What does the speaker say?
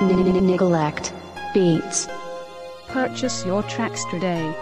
Neglect Beats. Purchase your tracks today.